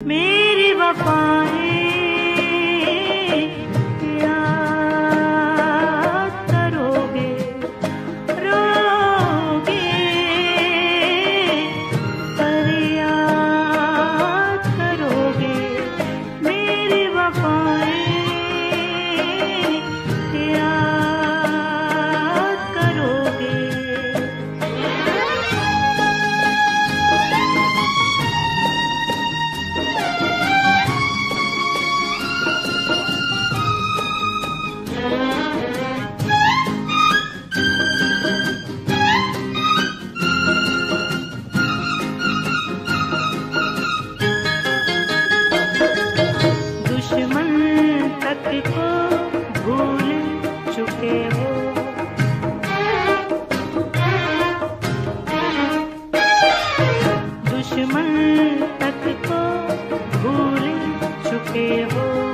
मेरी वफाएँ चुके हो। दुश्मन तक को भूल चुके हो।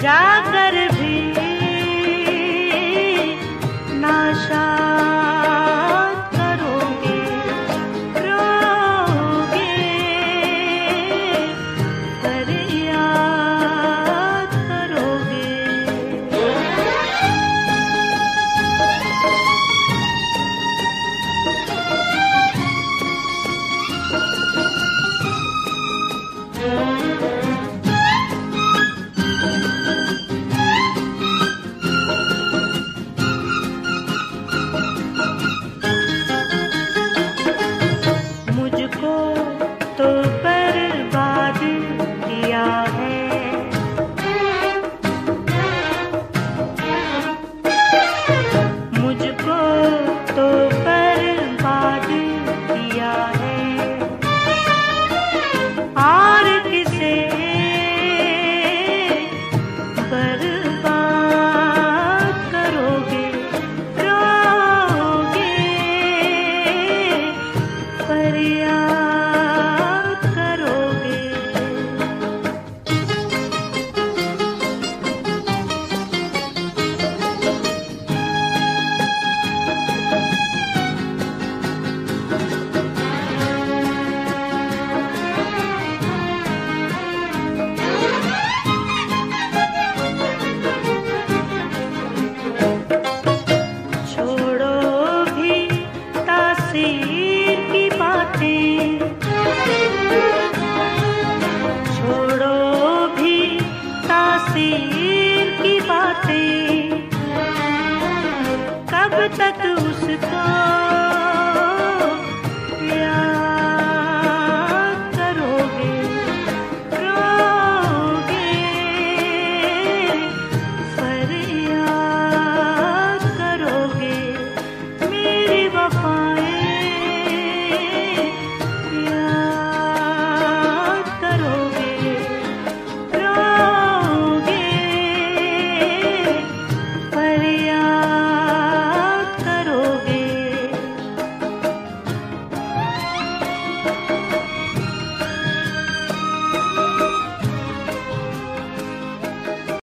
Yeah. तो पर अब तक उसका